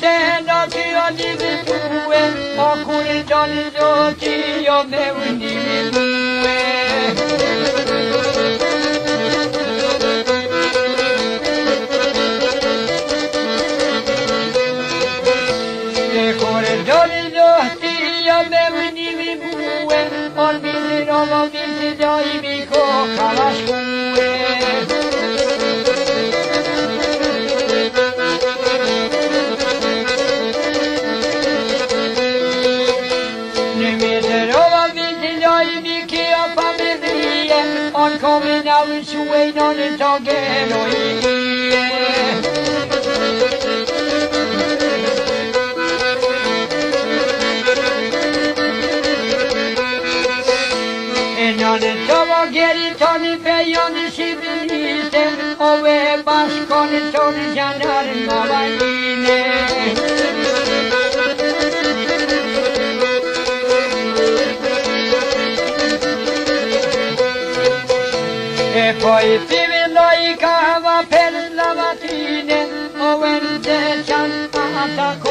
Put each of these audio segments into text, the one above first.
seno ti olive tue, o curi jolly ti io ne unive tue. Cuore jolly giochi io ne unive tue, o mi si rovo di si doi mi coca la scuola. ove baš konitor žandar na vajine. E koji ti vidno i kava per na vatine, ove dečan, a tako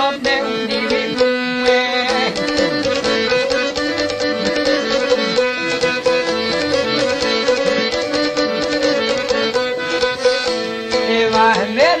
mat som den livet oen Eva med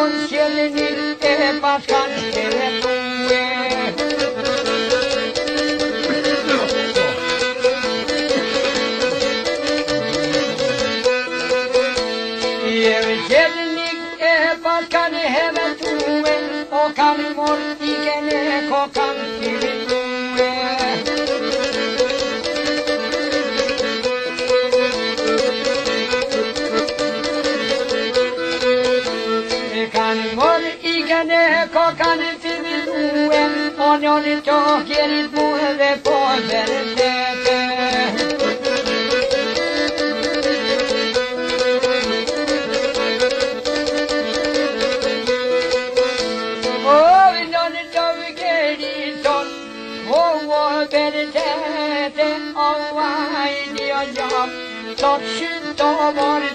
O ton cielini e pascan Johnny talking. Don't shoot the.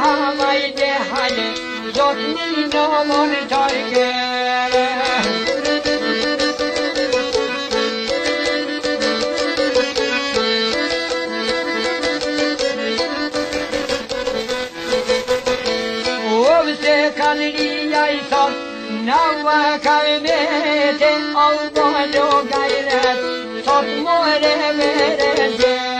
Havayde hale Zot ninomon targere Ovse kanriyaysan Nava kalmete Alvalo gayret Sot more verecek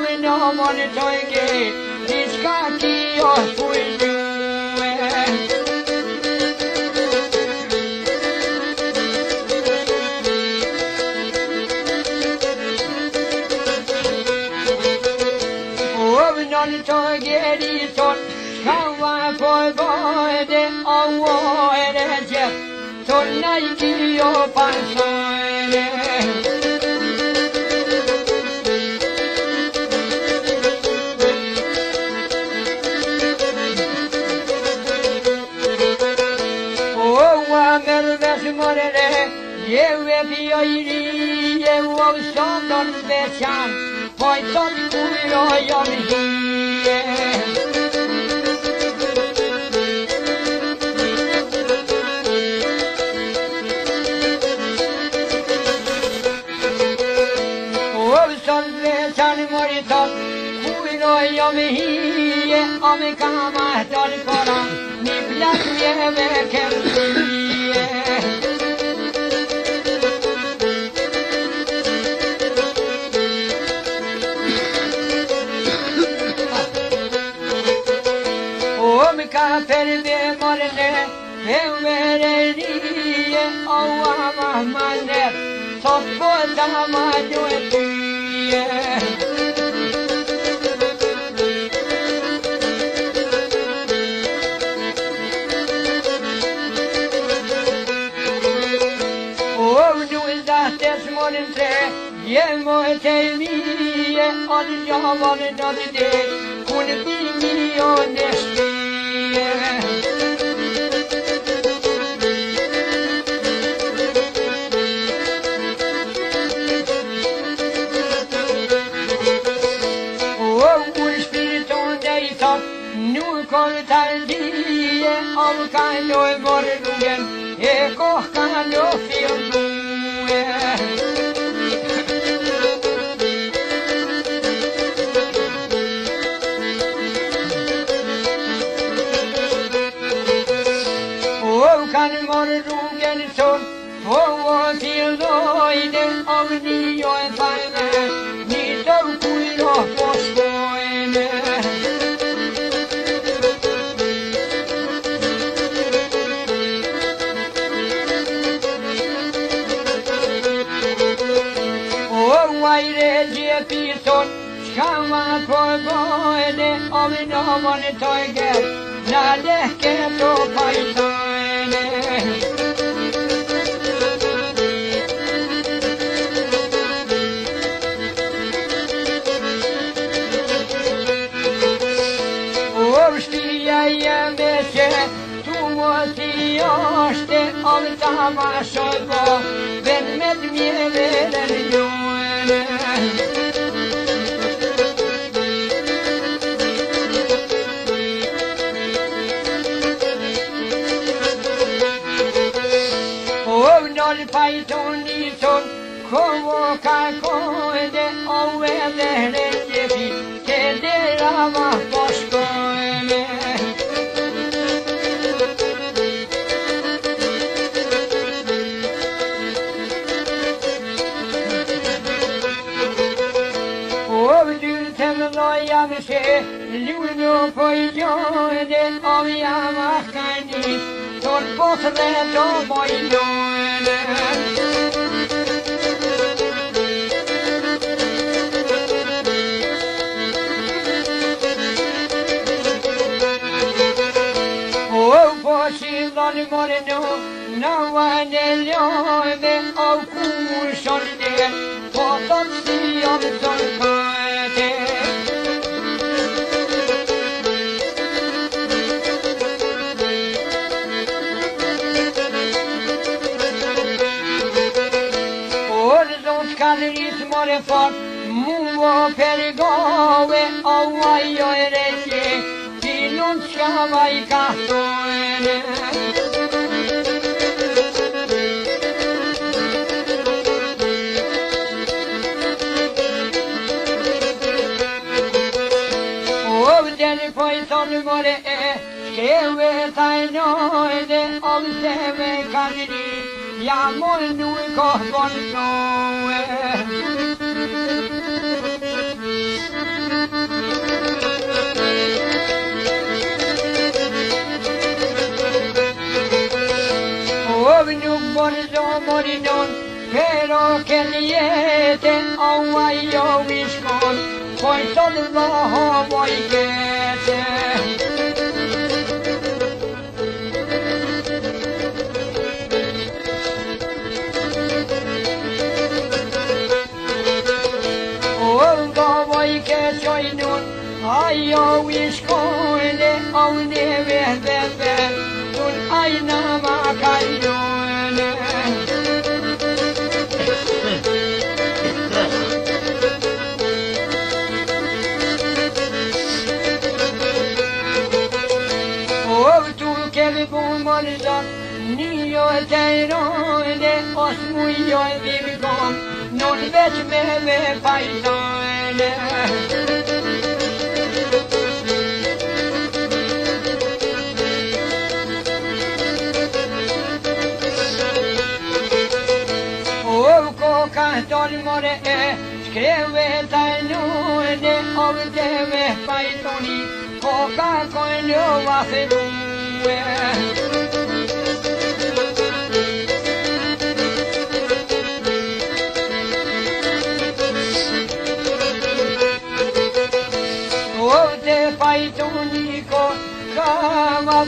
min hånd i tøjke, det skal give os fuldt Åbnen tøjke, det sådan, kawa boy boy de owo ere je tonai ki yo pansai Jewe vioi jewo shonon veçan Poi tot kuiro jon hie Olson veçan mori tot kuiro jon hie Ome kama tot koran Niblan jewe kem hie ka perve morne Evvereliye Ava mahmane Sotbo dama nu zates morne Yemo temiye On yavan nadide Kun bilmiyo neşriye min har vunnit taget när läket ropar i töjning. Overstiger mye to og års det alt sammen skjønner. Kovo kakode Ovevere yepi Kedera boşkoyne Ovdül temloyan şey Luno poyode Ovyama kani Tor potre do moyone O posilon moreno Nawane ljome Av kursorne Potom Yağmur nuy kohbon noe Keliete Aua yo viskon Pojson vaho voikete Olga voike soinun Aio viskoile Au neve bebe ちめめばいのえねおうこかとりもれつけえたいのえでおぶてめばいのにこかこえりょわせるえ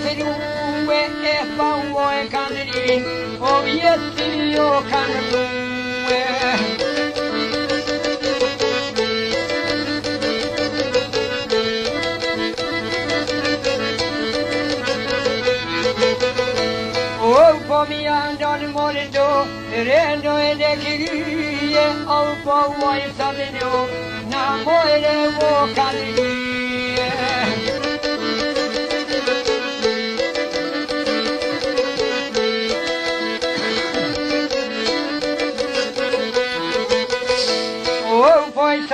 Operi ungue e pango e canri Obietti o canrue mi andan morendo rendo ele queria ao pau aí sabendo na moere vou calir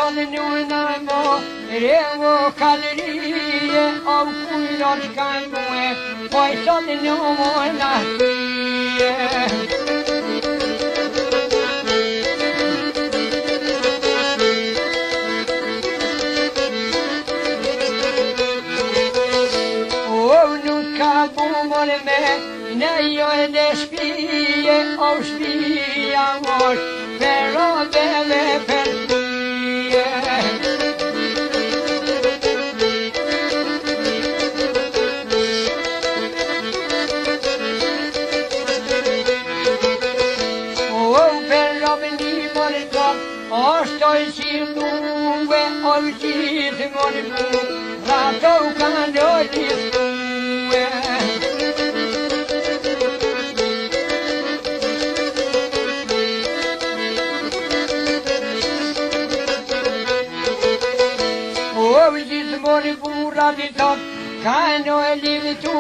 kalni unamo revo kalriye av kuylar kaymue poysan nomo nahriye Ne jo ne spije, o spija mor, pera bele pe. chi thì ngon bù là đâu cả nhớ đi Ôi, chị thì ngon bù ra đi tập Kano live to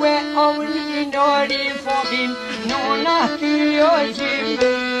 where only nobody for him, no not to your children.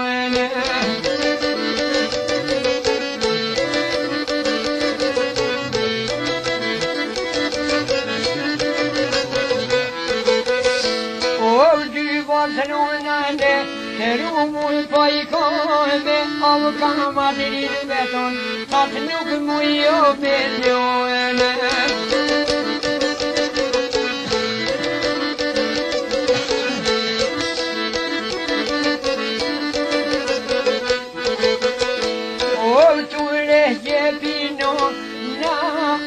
ma malirin beton Pak nuk mu jo petjojnë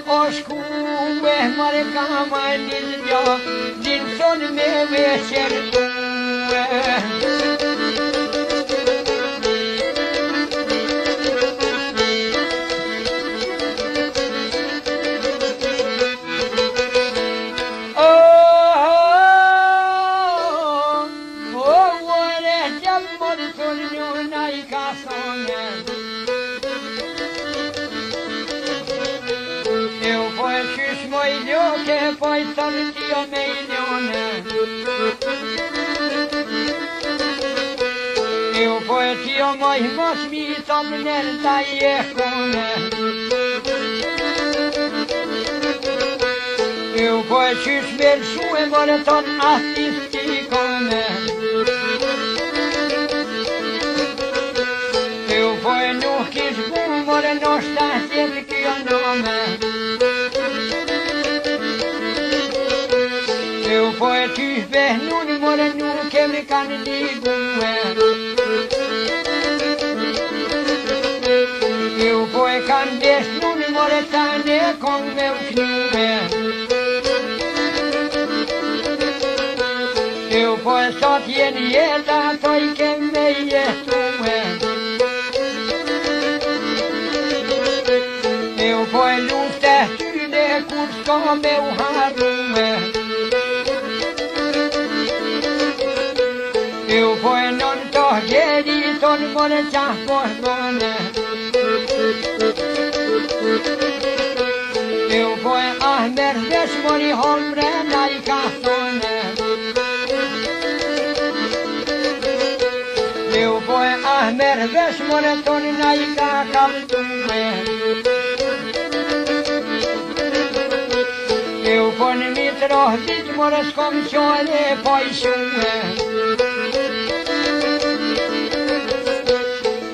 Oshku me mare kama dilja, dilson me veçer tuve. somnenta y escune. Eu voi și-și versul e vor tot artisticune. Eu voi nu chis bun vor nu sta siete că eu nume. Eu voi te ver nu vor nu chemi candidu. meu rabo é. Eu vou non torgheri, sono buone por borbone. Eu vou armer vesmoni hombre e cartone. É. Eu vou armer vesmoni toni nai cartone. con mi trocito mora sconcione poi sciume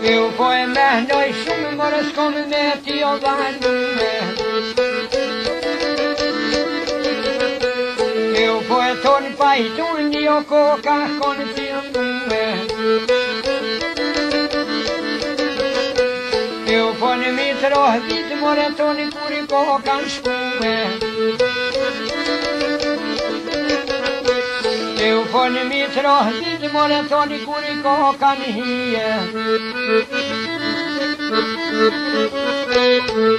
Eu foi me noi sciume mora scomme me ti o Eu foi ton pai tu il mio coca con fiume Eu foi mi trocito moras toni puri coca sciume Följ med tradigt morgondag, det går i kakan igen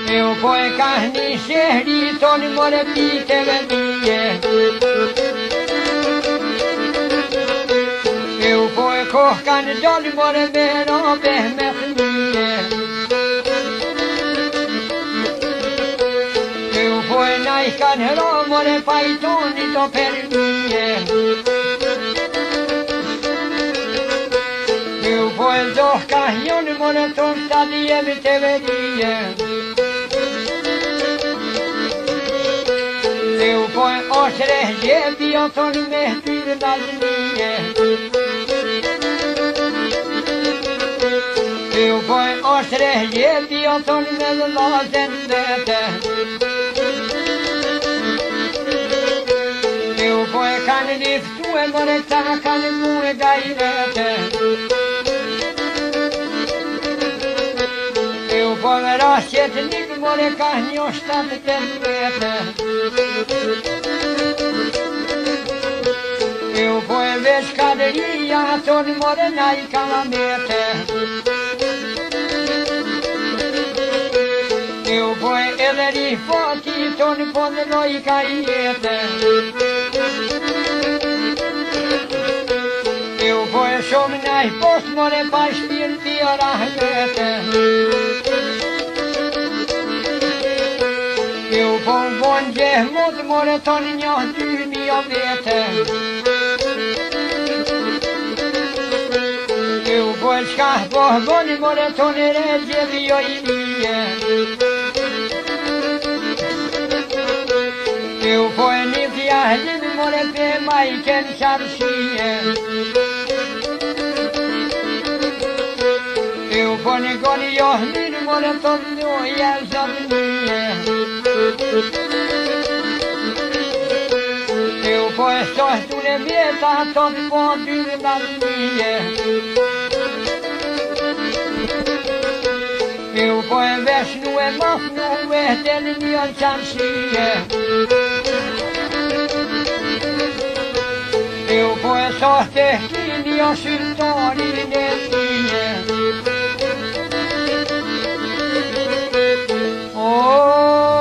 Meu pojkar ni kärdi, tony more bite med bie Meu pojkar kan tony more bära och bämma frie Meu pojkar kan hela more pajtoni to per bie kahyon monoton sadiye bitebediye Leupol oşreh cebiyaton mehbir nazmiye Leupol oşreh cebiyaton mevla zendete Leupol kan niftu emore takan mu gayrete rasjet një more ka një shtatë të vete E u po e veç kaderia tonë more na i kalamete. E u po e edhe një foti tonë po në loj ka i jetë. E u po e shumë në i post more pa shpirë t'i rahmete پنگونجه مود مورتانیا دنیا بیته او بلشکه بهبان مورتان رجه بیایی بیه او پایلی بیهدی بیماره به مایکن شمشیه. او پانگانی یه میرماره تن دویه زمینیه. Eu posso le vieta tot pompili da mie Eu poe Eu nu e no nu e del mion chansie Eu poe sorte kini o sirtori de Oh.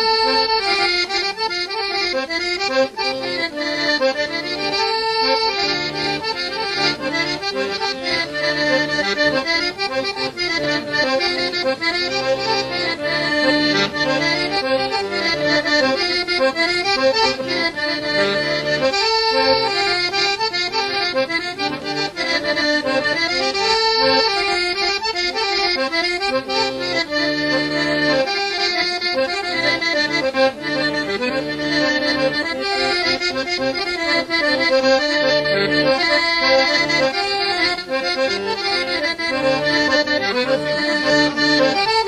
Thank you.